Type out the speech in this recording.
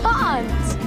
can't.